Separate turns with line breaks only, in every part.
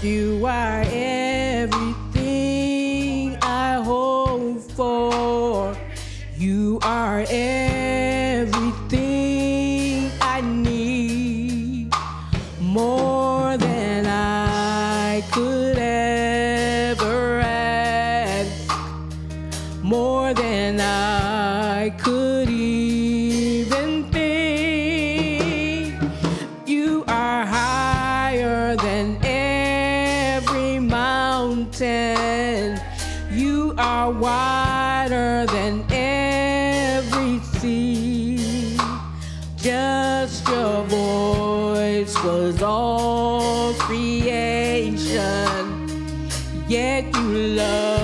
You are in. Just your voice was all creation, yet you love.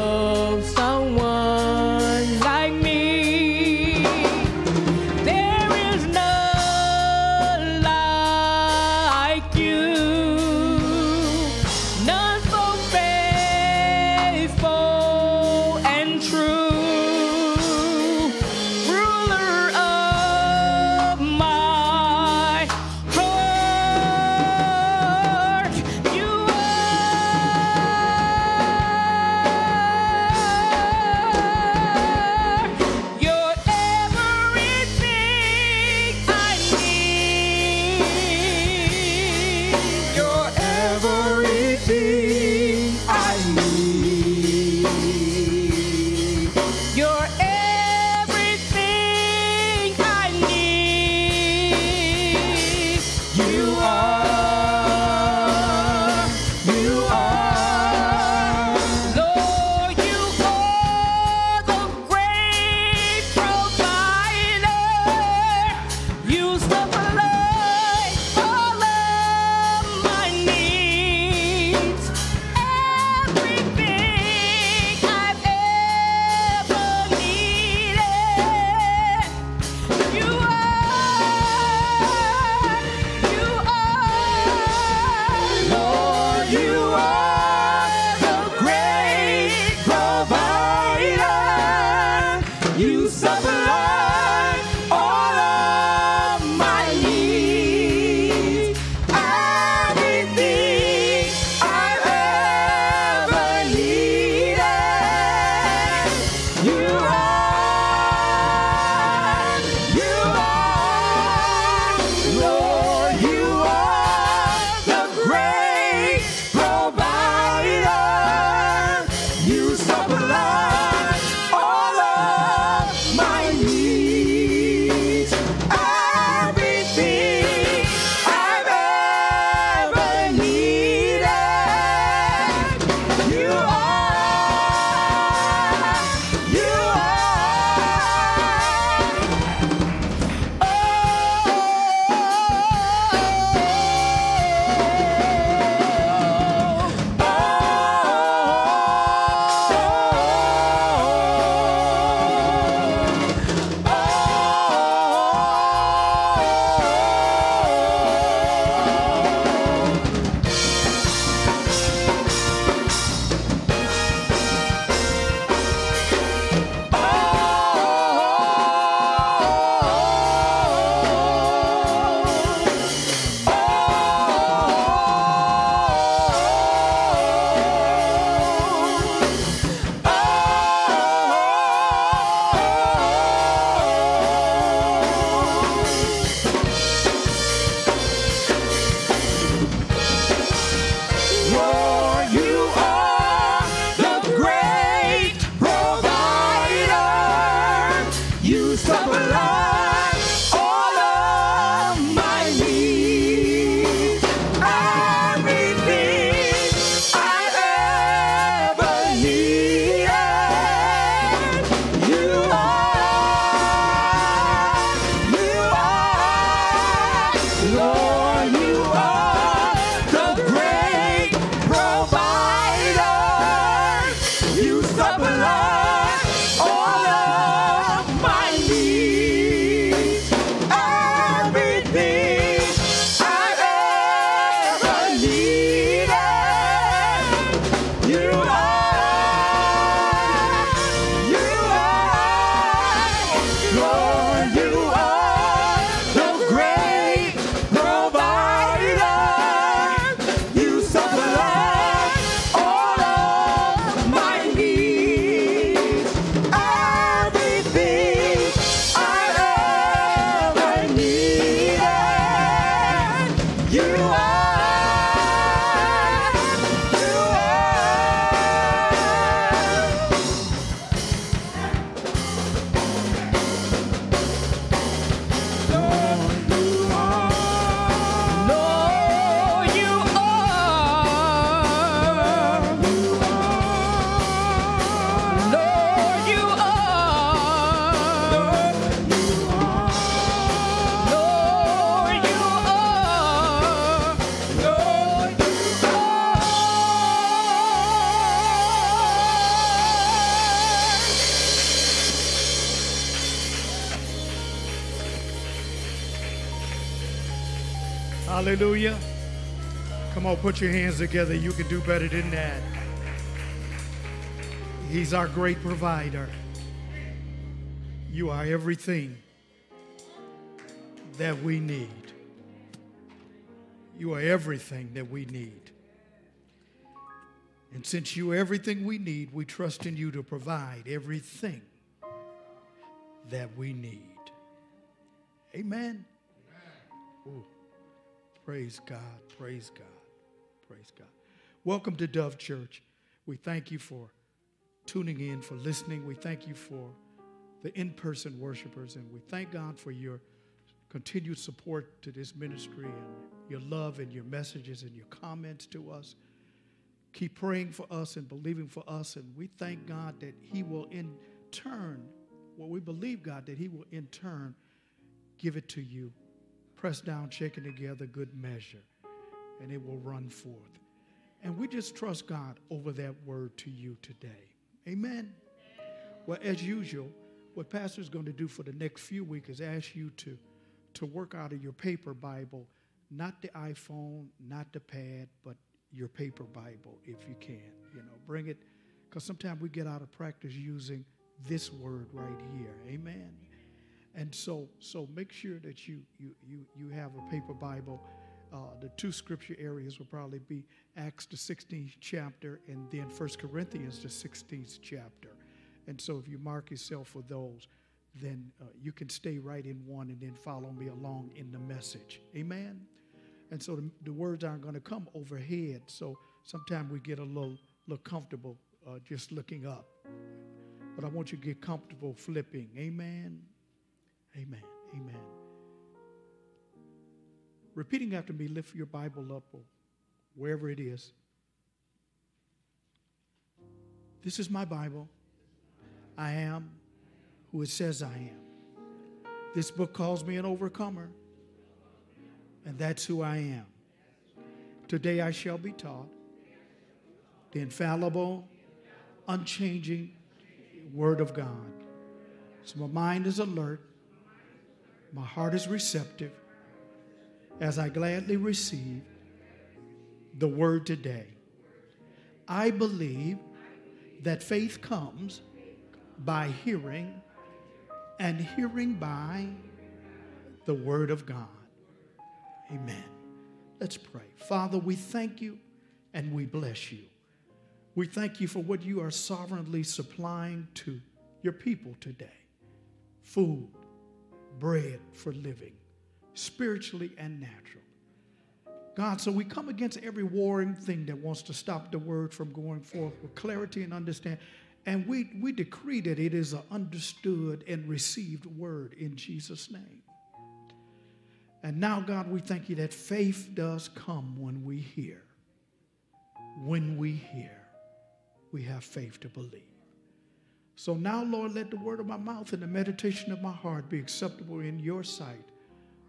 Put your hands together. You can do better than that. He's our great provider. You are everything that we need. You are everything that we need. And since you are everything we need, we trust in you to provide everything that we need. Amen. Praise God. Praise God. Praise God. Welcome to Dove Church. We thank you for tuning in, for listening. We thank you for the in person worshipers, and we thank God for your continued support to this ministry and your love and your messages and your comments to us. Keep praying for us and believing for us, and we thank God that He will in turn, well, we believe, God, that He will in turn give it to you. Press down, shaking together, good measure, and it will run forth. And we just trust God over that word to you today. Amen. Well, as usual, what Pastor is going to do for the next few weeks is ask you to, to work out of your paper Bible, not the iPhone, not the pad, but your paper Bible if you can. You know, bring it, because sometimes we get out of practice using this word right here. Amen. And so, so make sure that you you you you have a paper Bible. Uh, the two scripture areas will probably be Acts the 16th chapter and then 1 Corinthians the 16th chapter. And so if you mark yourself for those, then uh, you can stay right in one and then follow me along in the message. Amen. And so the, the words aren't going to come overhead. So sometimes we get a little, little comfortable uh, just looking up. But I want you to get comfortable flipping. Amen. Amen. Amen. Repeating after me, lift your Bible up or wherever it is. This is my Bible. I am who it says I am. This book calls me an overcomer, and that's who I am. Today I shall be taught the infallible, unchanging Word of God. So my mind is alert my heart is receptive as I gladly receive the word today. I believe that faith comes by hearing, and hearing by the word of God. Amen. Let's pray. Father, we thank you and we bless you. We thank you for what you are sovereignly supplying to your people today food, bread for living, spiritually and natural. God, so we come against every warring thing that wants to stop the word from going forth with clarity and understanding. And we, we decree that it is an understood and received word in Jesus' name. And now, God, we thank you that faith does come when we hear. When we hear, we have faith to believe. So now, Lord, let the word of my mouth and the meditation of my heart be acceptable in your sight.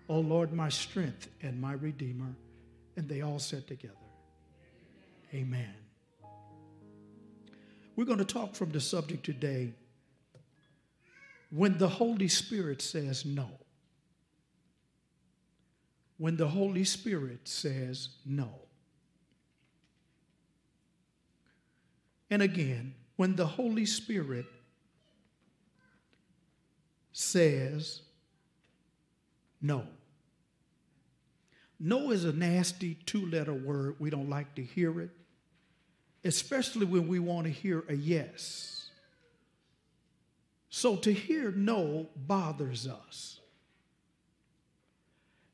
O Lord, my strength and my redeemer. And they all said together, Amen. We're going to talk from the subject today when the Holy Spirit says no. When the Holy Spirit says no. And again, when the Holy Spirit says no. No is a nasty two letter word. We don't like to hear it, especially when we want to hear a yes. So to hear no bothers us.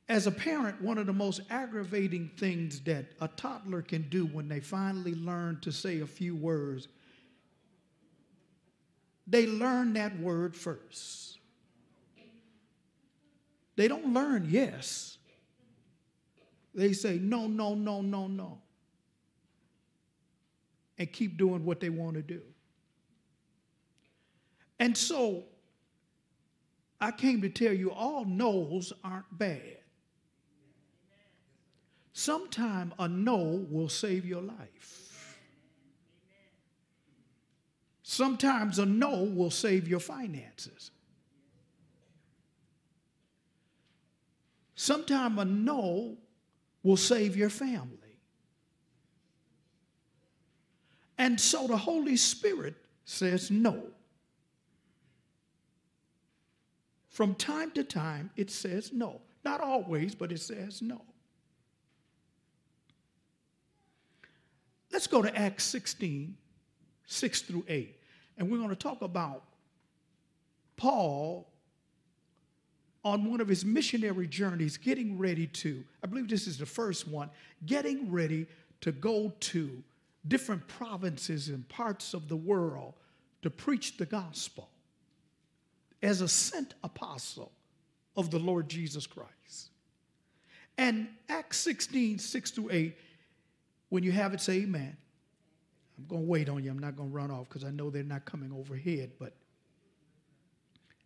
As a parent, one of the most aggravating things that a toddler can do when they finally learn to say a few words, they learn that word first. They don't learn yes. They say no, no, no, no, no. And keep doing what they want to do. And so I came to tell you all no's aren't bad. Sometime a no will save your life. Sometimes a no will save your finances. Sometimes a no will save your family. And so the Holy Spirit says no. From time to time, it says no. Not always, but it says no. Let's go to Acts 16, 6 through 8. And we're going to talk about Paul on one of his missionary journeys getting ready to, I believe this is the first one, getting ready to go to different provinces and parts of the world to preach the gospel as a sent apostle of the Lord Jesus Christ. And Acts 16, 6 to 8, when you have it, say amen. I'm going to wait on you. I'm not going to run off because I know they're not coming overhead. But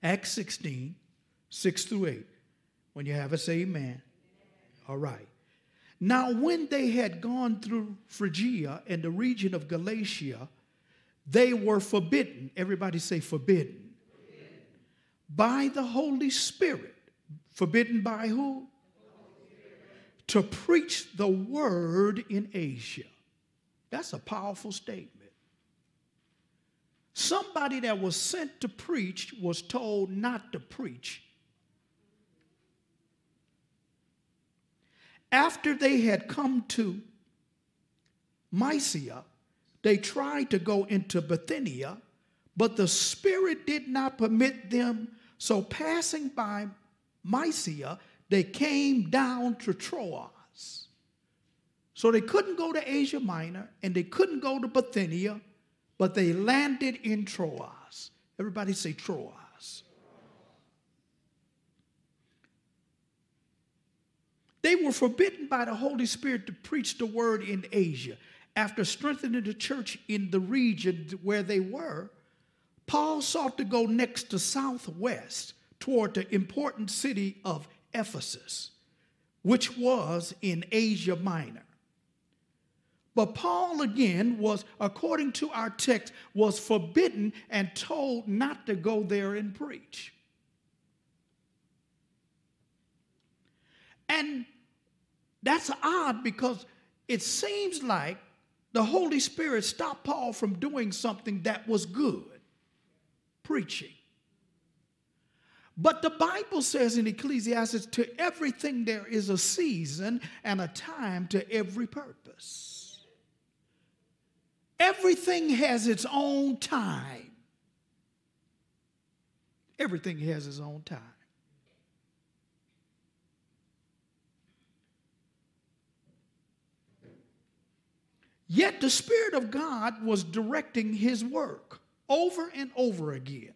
Acts 16, 6 through 8. When you have it, say amen. All right. Now, when they had gone through Phrygia and the region of Galatia, they were forbidden. Everybody say forbidden. forbidden. By the Holy Spirit. Forbidden by who? To preach the word in Asia. That's a powerful statement. Somebody that was sent to preach was told not to preach After they had come to Mysia, they tried to go into Bithynia, but the Spirit did not permit them. So, passing by Mysia, they came down to Troas. So, they couldn't go to Asia Minor and they couldn't go to Bithynia, but they landed in Troas. Everybody say Troas. They were forbidden by the Holy Spirit to preach the word in Asia. After strengthening the church in the region where they were, Paul sought to go next to southwest toward the important city of Ephesus, which was in Asia Minor. But Paul again was, according to our text, was forbidden and told not to go there and preach. And that's odd because it seems like the Holy Spirit stopped Paul from doing something that was good preaching. But the Bible says in Ecclesiastes, to everything there is a season and a time to every purpose. Everything has its own time. Everything has its own time. Yet the Spirit of God was directing his work over and over again.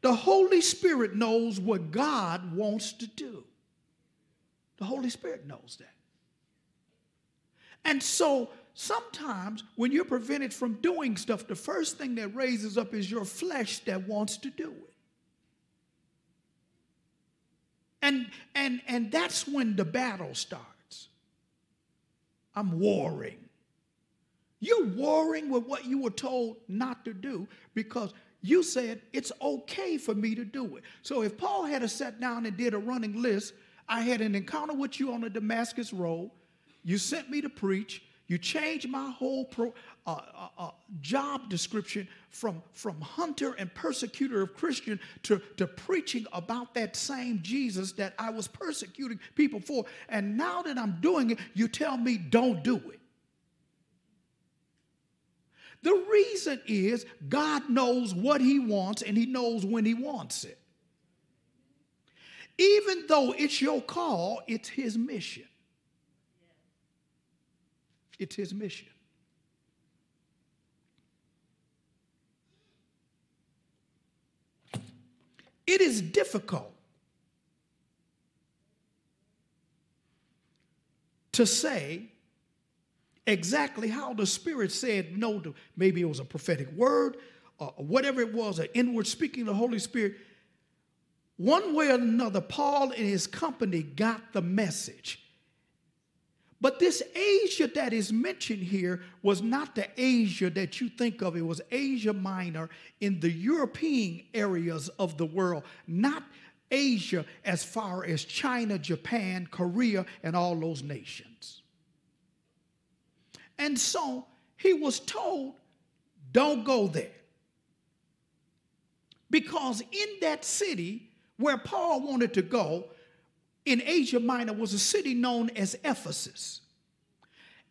The Holy Spirit knows what God wants to do. The Holy Spirit knows that. And so sometimes when you're prevented from doing stuff, the first thing that raises up is your flesh that wants to do it. And, and, and that's when the battle starts. I'm warring. You're warring with what you were told not to do because you said it's okay for me to do it. So if Paul had a sat down and did a running list, I had an encounter with you on the Damascus Road. You sent me to preach. You changed my whole pro, uh, uh, uh, job description from, from hunter and persecutor of Christian to, to preaching about that same Jesus that I was persecuting people for. And now that I'm doing it, you tell me don't do it. The reason is God knows what He wants and He knows when He wants it. Even though it's your call, it's His mission. It's His mission. It is difficult to say exactly how the Spirit said no to maybe it was a prophetic word or whatever it was, an inward speaking of the Holy Spirit. One way or another, Paul and his company got the message. But this Asia that is mentioned here was not the Asia that you think of. It was Asia Minor in the European areas of the world, not Asia as far as China, Japan, Korea, and all those nations. And so he was told, don't go there. Because in that city where Paul wanted to go, in Asia Minor, was a city known as Ephesus.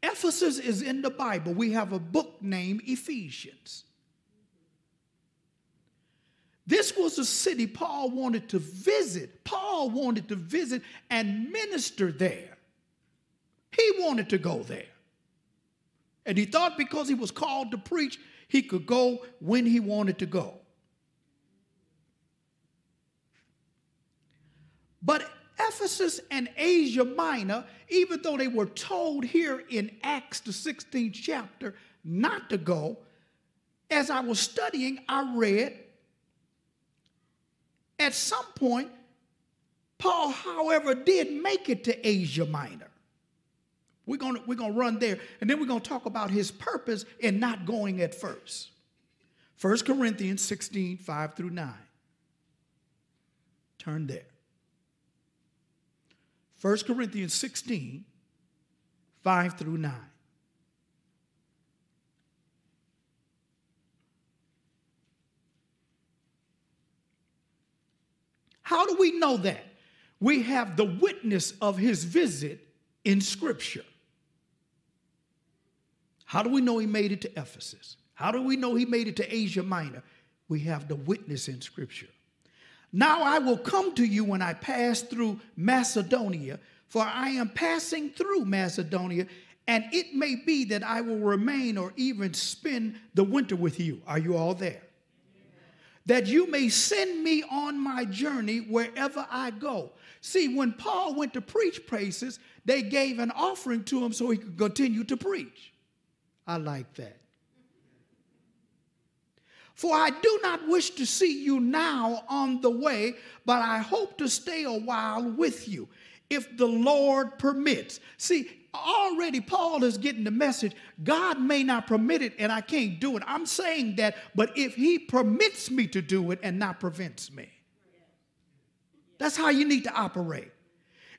Ephesus is in the Bible. We have a book named Ephesians. This was a city Paul wanted to visit. Paul wanted to visit and minister there. He wanted to go there. And he thought because he was called to preach, he could go when he wanted to go. But Ephesus and Asia Minor, even though they were told here in Acts, the 16th chapter, not to go, as I was studying, I read at some point, Paul, however, did make it to Asia Minor. We're going we're gonna run there, and then we're going to talk about his purpose in not going at first. 1 Corinthians 16, 5 through 9. Turn there. 1 Corinthians 16, 5 through 9. How do we know that? We have the witness of his visit in Scripture. How do we know he made it to Ephesus? How do we know he made it to Asia Minor? We have the witness in Scripture. Now I will come to you when I pass through Macedonia, for I am passing through Macedonia, and it may be that I will remain or even spend the winter with you. Are you all there? That you may send me on my journey wherever I go. See, when Paul went to preach places, they gave an offering to him so he could continue to preach. I like that. For I do not wish to see you now on the way, but I hope to stay a while with you, if the Lord permits. See, already Paul is getting the message God may not permit it and I can't do it. I'm saying that, but if He permits me to do it and not prevents me, that's how you need to operate.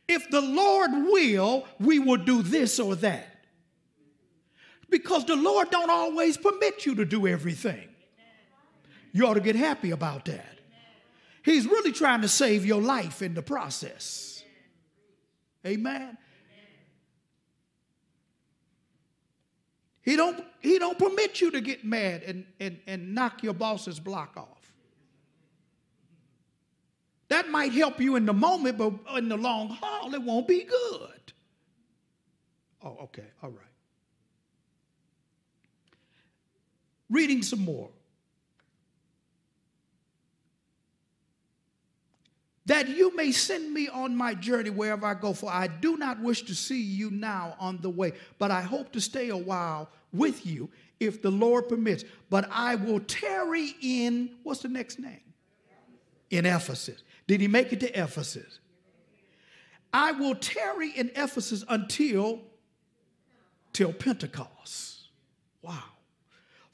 If the Lord will, we will do this or that. Because the Lord don't always permit you to do everything. You ought to get happy about that. He's really trying to save your life in the process. Amen. He don't, he don't permit you to get mad and, and, and knock your boss's block off. That might help you in the moment, but in the long haul, it won't be good. Oh, okay, all right. Reading some more. that you may send me on my journey wherever I go. For I do not wish to see you now on the way, but I hope to stay a while with you if the Lord permits. But I will tarry in, what's the next name? In Ephesus. Did he make it to Ephesus? I will tarry in Ephesus until till Pentecost. Wow.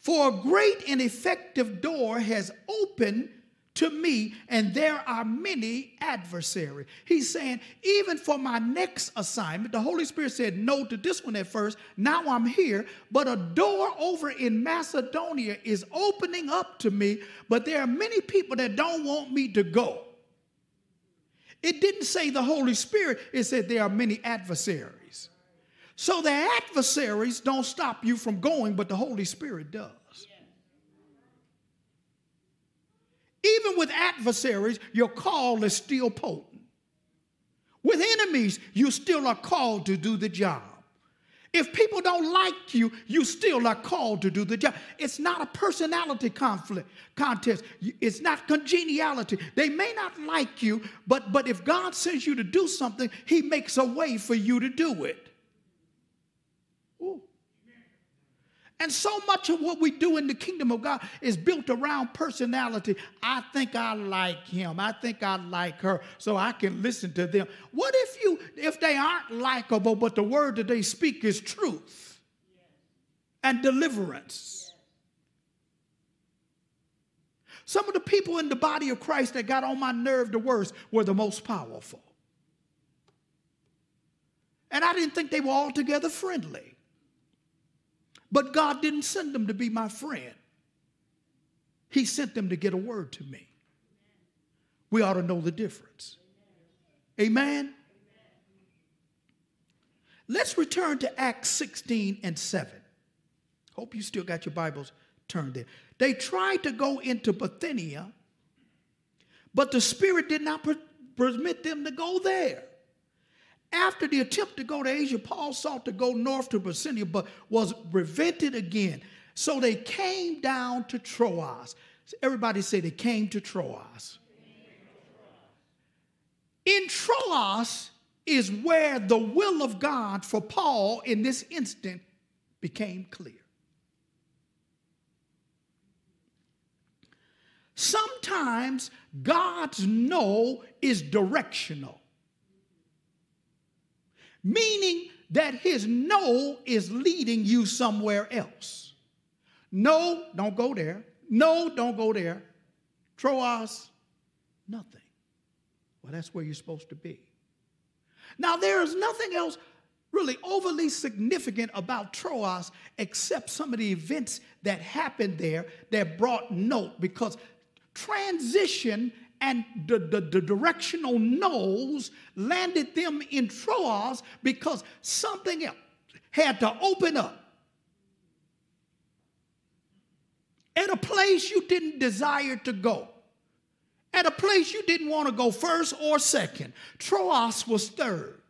For a great and effective door has opened to me, and there are many adversaries. He's saying, even for my next assignment, the Holy Spirit said no to this one at first. Now I'm here, but a door over in Macedonia is opening up to me, but there are many people that don't want me to go. It didn't say the Holy Spirit, it said there are many adversaries. So the adversaries don't stop you from going, but the Holy Spirit does. Even with adversaries, your call is still potent. With enemies, you still are called to do the job. If people don't like you, you still are called to do the job. It's not a personality conflict contest. It's not congeniality. They may not like you, but, but if God sends you to do something, He makes a way for you to do it. Ooh. And so much of what we do in the kingdom of God is built around personality. I think I like him. I think I like her, so I can listen to them. What if you if they aren't likable, but the word that they speak is truth and deliverance? Some of the people in the body of Christ that got on my nerve the worst were the most powerful. And I didn't think they were altogether friendly. But God didn't send them to be my friend. He sent them to get a word to me. We ought to know the difference. Amen. Let's return to Acts 16 and 7. Hope you still got your Bibles turned there. They tried to go into Bithynia, but the Spirit did not permit them to go there. After the attempt to go to Asia, Paul sought to go north to Bithynia, but was prevented again. So they came down to Troas. Everybody say they came to Troas. In Troas is where the will of God for Paul in this instant became clear. Sometimes God's no is directional, meaning that his no is leading you somewhere else. No, don't go there. No, don't go there. Troas, nothing. Well, that's where you're supposed to be. Now, there is nothing else really overly significant about Troas except some of the events that happened there that brought note because transition and the, the, the, directional no's landed them in Troas because something else had to open up. At a place you didn't desire to go at a place you didn't want to go first or second. Troas was third.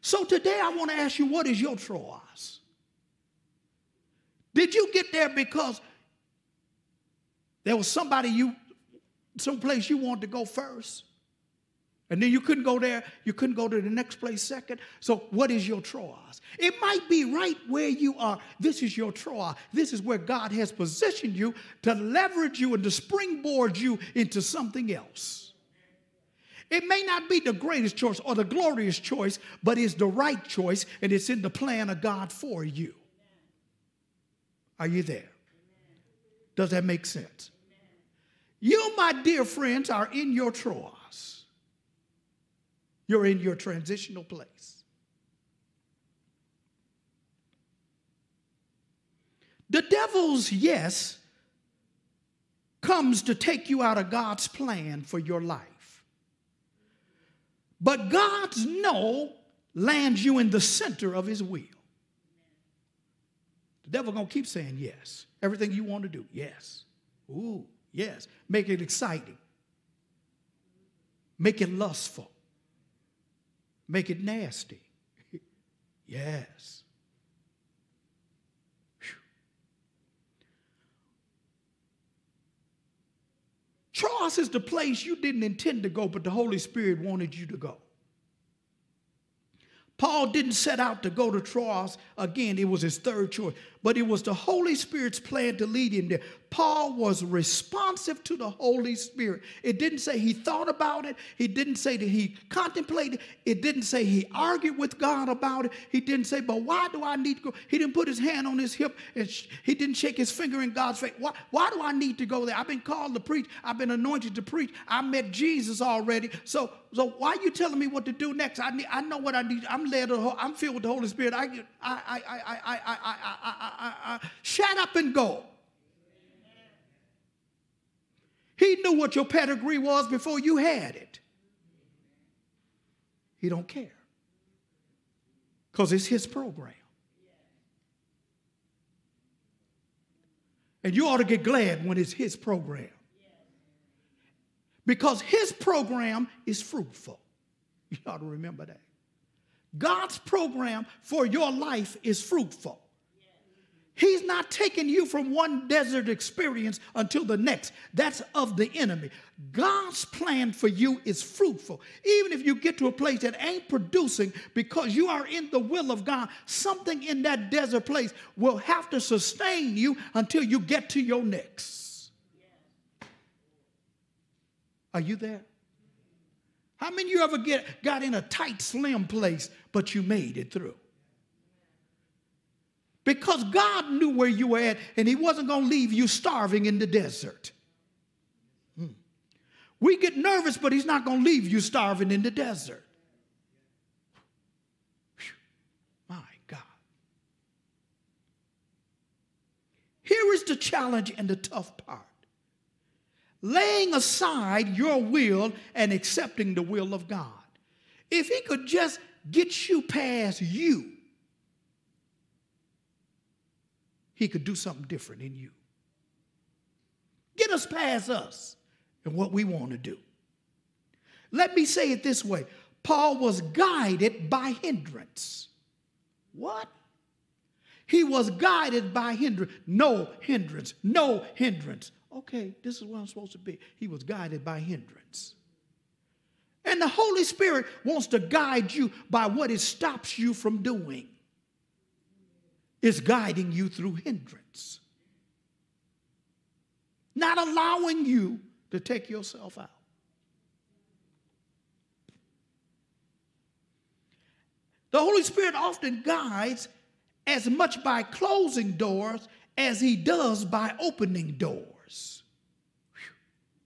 So today I want to ask you, what is your Troas? Did you get there because there was somebody you, some place you wanted to go first? And then you couldn't go there, you couldn't go to the next place second. So, what is your Troas? It might be right where you are. This is your Troas. This is where God has positioned you to leverage you and to springboard you into something else. It may not be the greatest choice or the glorious choice, but it's the right choice and it's in the plan of God for you. Are you there? Does that make sense? You, my dear friends, are in your Troas. You're in your transitional place. The devil's yes comes to take you out of God's plan for your life. But God's no lands you in the center of his will. The devil gonna keep saying yes. Everything you want to do, yes. Ooh, yes. Make it exciting. Make it lustful. Make it nasty. yes. Troas is the place you didn't intend to go, but the Holy Spirit wanted you to go. Paul didn't set out to go to Troas again, it was his third choice, but it was the Holy Spirit's plan to lead him there. Paul was responsive to the Holy Spirit. It didn't say he thought about it, he didn't say that he contemplated, it It didn't say he argued with God about it. He didn't say, But why do I need to go? He didn't put his hand on his hip and he didn't shake his finger in God's face. Why, why do I need to go there? I've been called to preach, I've been anointed to preach, I met Jesus already. So, so why are you telling me what to do next? I, need, I know what I need. I'm led, I'm filled with the Holy Spirit. I, I, I, I, I, I, I, I, I, I, shut up and go. He knew what your pedigree was before you had it. He don't care. Because it's his program. And you ought to get glad when it's his program. Because his program is fruitful. You ought to remember that. God's program for your life is fruitful. He's not taking you from one desert experience until the next. That's of the enemy. God's plan for you is fruitful. Even if you get to a place that ain't producing because you are in the will of God, something in that desert place will have to sustain you until you get to your next. Are you there? How many of you ever get got in a tight, slim place, but you made it through? Because God knew where you were at and He wasn't going to leave you starving in the desert. Hmm. We get nervous, but He's not going to leave you starving in the desert. My God. Here is the challenge and the tough part laying aside your will and accepting the will of God. If He could just get you past you, He could do something different in you. Get us past us and what we want to do. Let me say it this way Paul was guided by hindrance. What? He was guided by hindrance. No hindrance. No hindrance. Okay, this is where I'm supposed to be. He was guided by hindrance. And the Holy Spirit wants to guide you by what it stops you from doing. It's guiding you through hindrance, not allowing you to take yourself out. The Holy Spirit often guides as much by closing doors as he does by opening doors.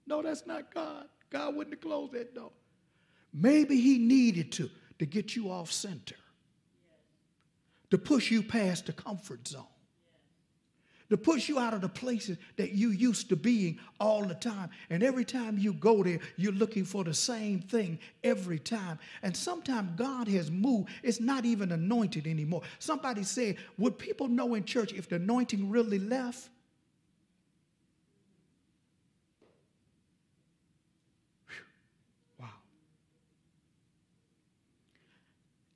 No, that's not God. God wouldn't have closed that door. Maybe he needed to to get you off center, to push you past the comfort zone to push you out of the places that you used to being all the time. And every time you go there, you're looking for the same thing every time. And sometimes God has moved. It's not even anointed anymore. Somebody said, Would people know in church if the anointing really left? Wow.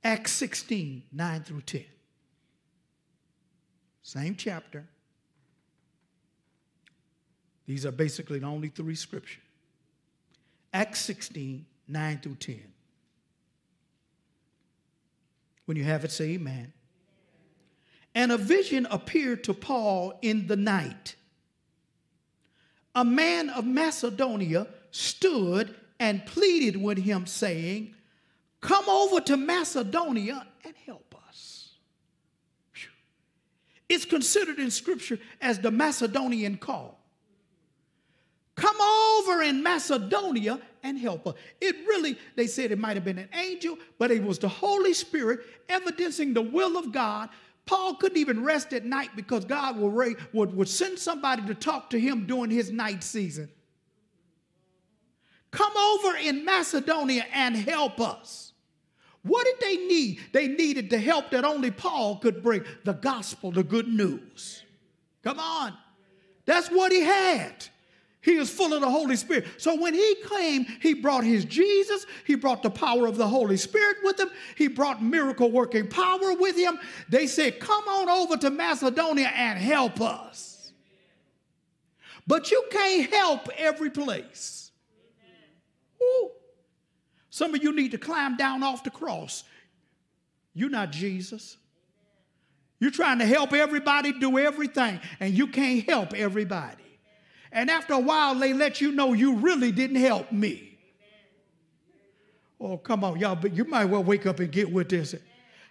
Acts 16, 9 through 10. Same chapter. These are basically the only three scriptures. Acts 16, 9 through 10. When you have it, say amen. And a vision appeared to Paul in the night. A man of Macedonia stood and pleaded with him, saying, Come over to Macedonia and help. It's considered in Scripture as the Macedonian call. Come over in Macedonia and help us. It really, they said it might have been an angel, but it was the Holy Spirit evidencing the will of God. Paul couldn't even rest at night because God would, would, would send somebody to talk to him during his night season. Come over in Macedonia and help us. What did they need? They needed the help that only Paul could bring the gospel, the good news. Come on. That's what he had. He was full of the Holy Spirit. So when he came, he brought his Jesus. He brought the power of the Holy Spirit with him. He brought miracle working power with him. They said, Come on over to Macedonia and help us. But you can't help every place. Ooh. Some of you need to climb down off the cross. You're not Jesus. You're trying to help everybody do everything, and you can't help everybody. And after a while, they let you know you really didn't help me. Oh, come on, y'all, but you might well wake up and get with this.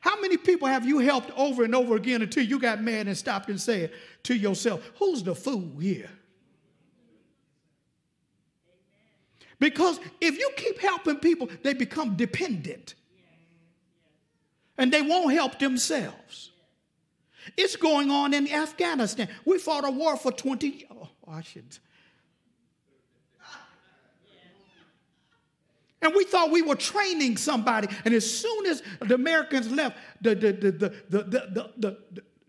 How many people have you helped over and over again until you got mad and stopped and said to yourself, Who's the fool here? Because if you keep helping people, they become dependent and they won't help themselves. It's going on in Afghanistan. We fought a war for 20 oh, I should. And we thought we were training somebody. And as soon as the Americans left, the, the, the, the, the, the, the,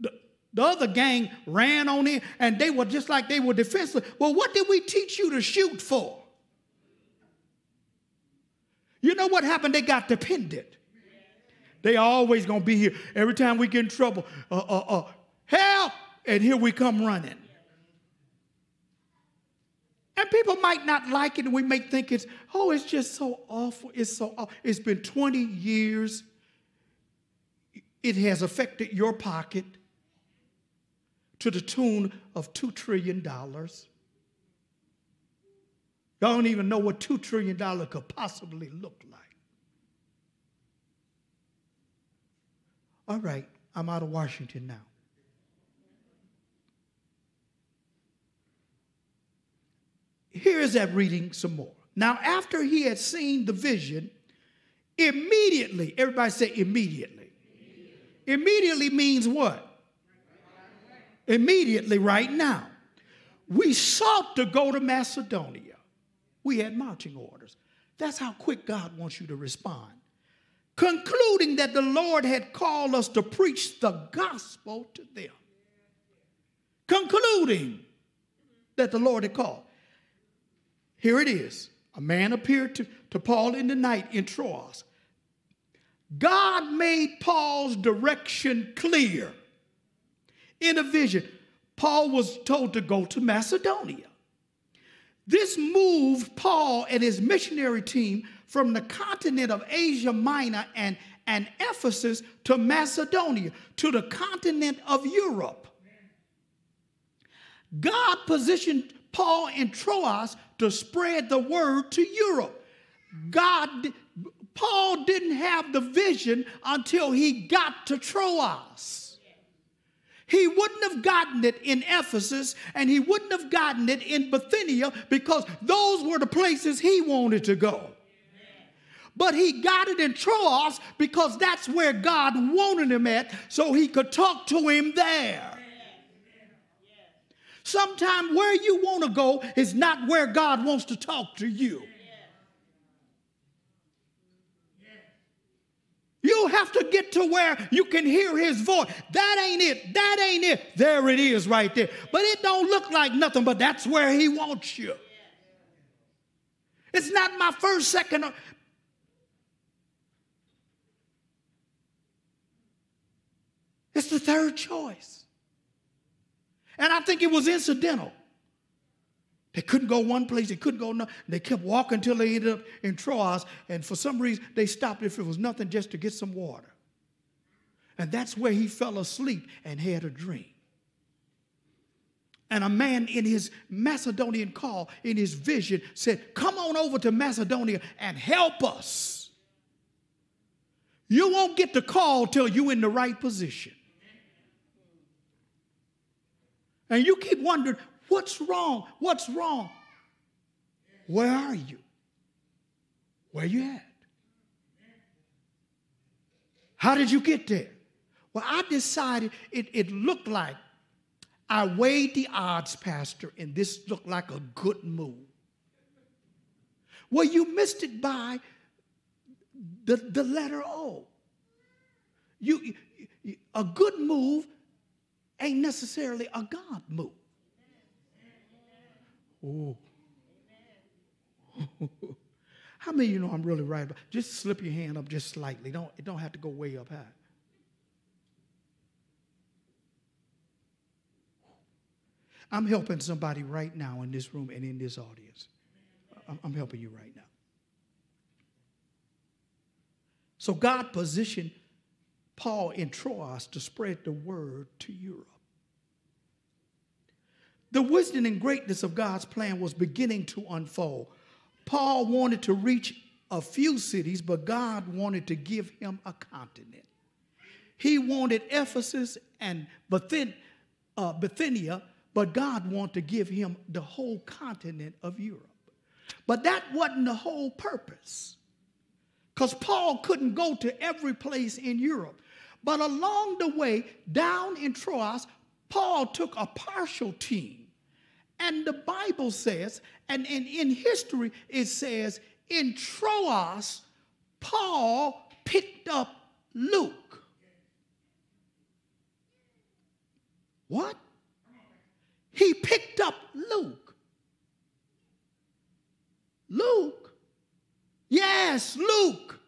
the, the other gang ran on in and they were just like they were defenseless. Well, what did we teach you to shoot for? You know what happened? They got dependent. They always gonna be here. Every time we get in trouble, uh, uh, uh, help! And here we come running. And people might not like it, and we may think it's, oh, it's just so awful. It's so awful. It's been 20 years. It has affected your pocket to the tune of $2 trillion. Y'all don't even know what $2 trillion could possibly look like. All right, I'm out of Washington now. here is that reading some more. Now, after he had seen the vision, immediately, everybody say immediately. Immediately, immediately means what? Immediately, right now. we sought to go to Macedonia. We had marching orders. That's how quick God wants you to respond. Concluding that the Lord had called us to preach the gospel to them. Concluding that the Lord had called. Here it is. A man appeared to, to Paul in the night in Troas. God made Paul's direction clear in a vision. Paul was told to go to Macedonia. This moved Paul and his missionary team from the continent of Asia Minor and, and Ephesus to Macedonia, to the continent of Europe. God positioned Paul in Troas to spread the word to Europe. God, Paul didn't have the vision until he got to Troas. He wouldn't have gotten it in Ephesus and he wouldn't have gotten it in Bithynia because those were the places he wanted to go. But he got it in Troas because that's where God wanted him at so he could talk to him there. Sometimes where you want to go is not where God wants to talk to you. You have to get to where you can hear his voice. That ain't it. That ain't it. There it is right there. But it don't look like nothing, but that's where he wants you. It's not my first, second. It's the third choice. And I think it was incidental. They couldn't go one place, they couldn't go no. They kept walking until they ended up in Troas, and for some reason they stopped if it was nothing just to get some water. And that's where he fell asleep and had a dream. And a man in his Macedonian call, in his vision, said, Come on over to Macedonia and help us. You won't get the call till you're in the right position. And you keep wondering, What's wrong? What's wrong? Where are you? Where you at? How did you get there? Well, I decided it, it looked like I weighed the odds, Pastor, and this looked like a good move. Well, you missed it by the, the letter O. You, a good move ain't necessarily a God move. Oh. How many of you know I'm really right? About? Just slip your hand up just slightly. Don't, it don't have to go way up high. I'm helping somebody right now in this room and in this audience. I'm helping you right now. So God positioned Paul in Troas to spread the word to Europe. The wisdom and greatness of God's plan was beginning to unfold. Paul wanted to reach a few cities, but God wanted to give him a continent. He wanted Ephesus and uh, Bithynia, but God wanted to give him the whole continent of Europe. But that wasn't the whole purpose, because Paul couldn't go to every place in Europe. But along the way, down in Troas, Paul took a partial team and the Bible says, and, and in history, it says, in Troas, Paul picked up Luke. What? He picked up Luke. Luke? Yes, Luke.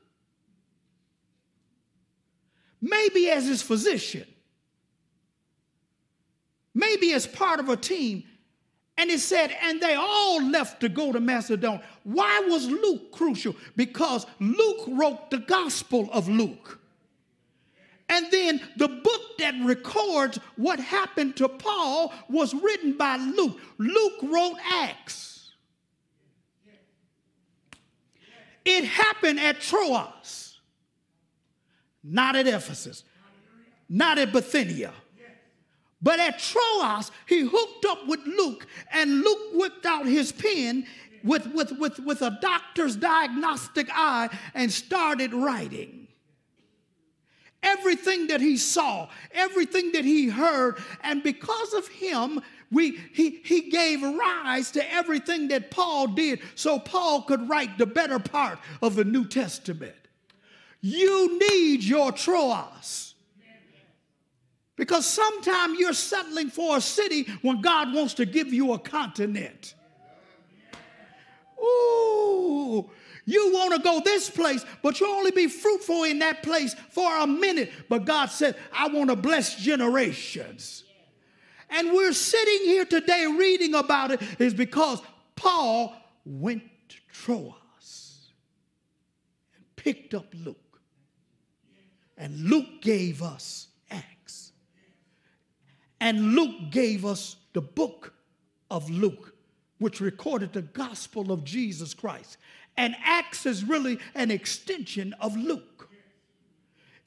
Maybe as his physician, maybe as part of a team and it said, and they all left to go to Macedonia. Why was Luke crucial? Because Luke wrote the Gospel of Luke. And then the book that records what happened to Paul was written by Luke. Luke wrote Acts. It happened at Troas, not at Ephesus, not at Bithynia but at Troas, he hooked up with Luke, and Luke whipped out his pen with, with, with, with a doctor's diagnostic eye and started writing. everything that he saw, everything that he heard, and because of him, we, he, he gave rise to everything that Paul did so Paul could write the better part of the New Testament. You need your Troas. Because sometimes you're settling for a city when God wants to give you a continent. Ooh, you want to go this place, but you'll only be fruitful in that place for a minute. But God said, I want to bless generations. And we're sitting here today reading about it is because Paul went to Troas and picked up Luke. And Luke gave us. And Luke gave us the book of Luke, which recorded the gospel of Jesus Christ. And Acts is really an extension of Luke.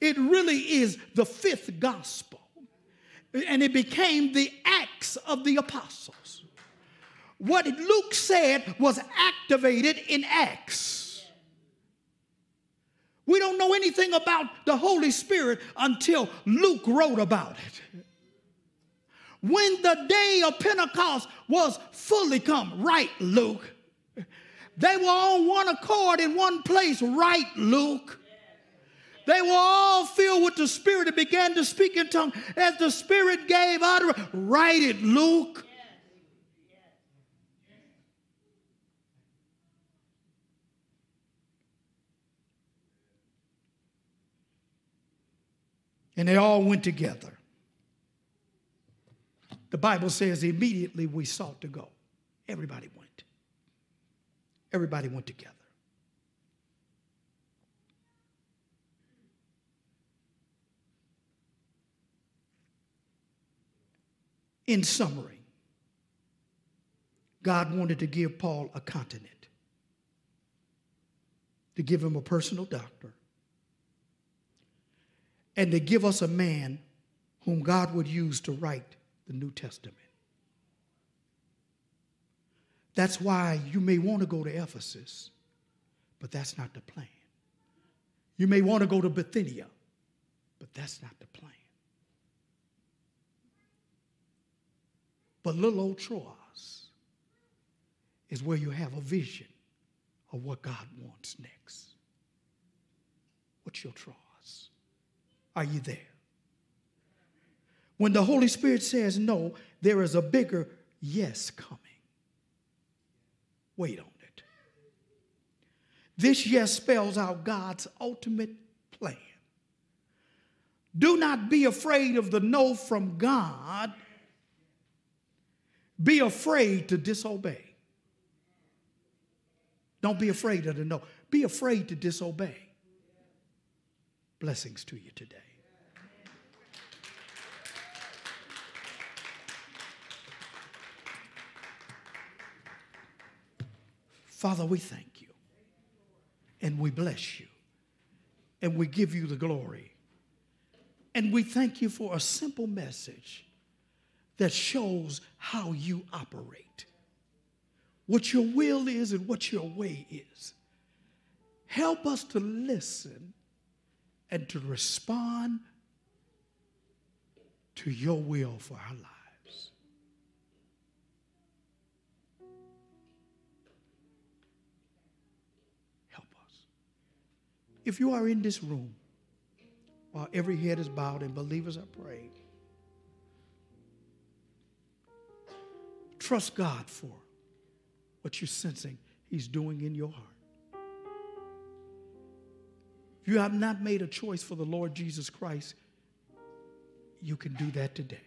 It really is the fifth gospel and it became the Acts of the Apostles. What Luke said was activated in Acts. We don't know anything about the Holy Spirit until Luke wrote about it. When the day of Pentecost was fully come, right, Luke? They were on one accord in one place, right, Luke? They were all filled with the Spirit and began to speak in tongues as the Spirit gave utterance. Write it, Luke. And they all went together. The Bible says immediately we sought to go. Everybody went. Everybody went together. In summary, God wanted to give Paul a continent, to give him a personal doctor, and to give us a man whom God would use to write the New Testament. That's why you may want to go to Ephesus, but that's not the plan. You may want to go to Bithynia, but that's not the plan. But little old Troas is where you have a vision of what God wants next. What's your Troas? Are you there? When the Holy Spirit says no, there is a bigger yes coming. Wait on it. This yes spells out God's ultimate plan. Do not be afraid of the no from God be afraid to disobey. Don't be afraid of the no. Be afraid to disobey. Blessings to you today. Father, we thank you and we bless you and we give you the glory. And we thank you for a simple message that shows how you operate, what your will is and what your way is. Help us to listen and to respond to your will for our lives. If you are in this room while every head is bowed and believers are praying, Trust God for what you're sensing He's doing in your heart. If you have not made a choice for the Lord Jesus Christ, you can do that today.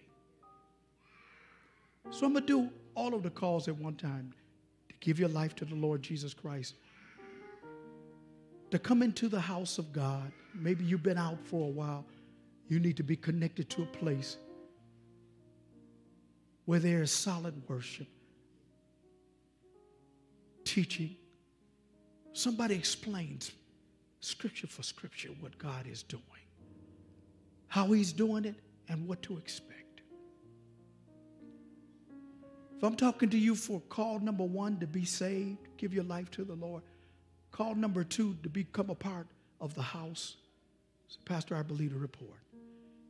So I'm going to do all of the calls at one time to give your life to the Lord Jesus Christ, to come into the house of God. Maybe you've been out for a while. You need to be connected to a place where there is solid worship, teaching. Somebody explains scripture for scripture what God is doing, how He's doing it, and what to expect. If I'm talking to you for call number one to be saved, give your life to the Lord, call number two to become a part of the house Say, Pastor, I believe the report.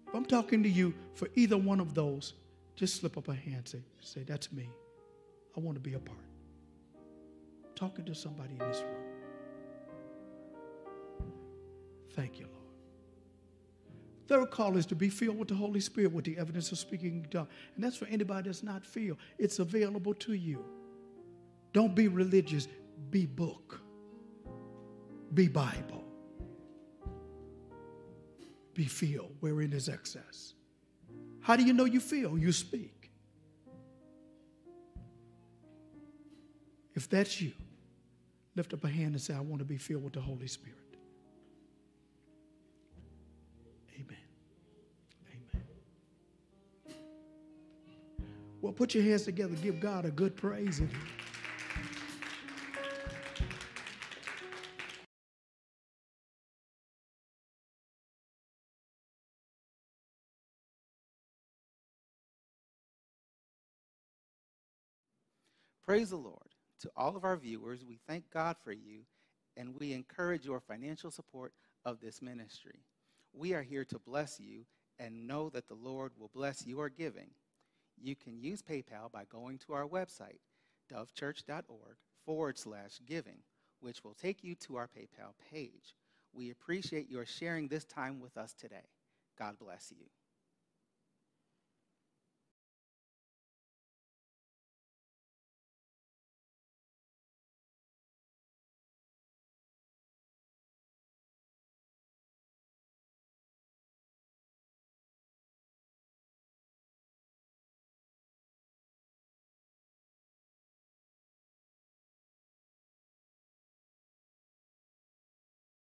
If I'm talking to you for either one of those, just slip up a hand. Say, say that's me. I want to be a part. talking to somebody in this room. Thank you, Lord. Third call is to be filled with the Holy Spirit with the evidence of speaking in tongues. And that's for anybody that's not filled. It's available to you. Don't be religious, be book. Be Bible. Be filled wherein is excess. How do you know you feel? You speak. If that's you, lift up a hand and say, I want to be filled with the Holy Spirit. Amen. Amen. Well, put your hands together. Give God a good praise.
Praise the Lord. To all of our viewers, we thank God for you and we encourage your financial support of this ministry. We are here to bless you and know that the Lord will bless your giving. You can use PayPal by going to our website, dovechurch.org forward slash giving, which will take you to our PayPal page. We appreciate your sharing this time with us today. God bless you.